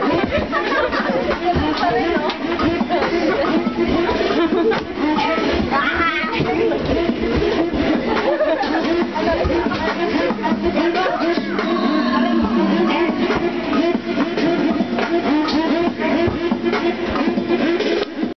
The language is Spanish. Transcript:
¿Qué? ¿Qué?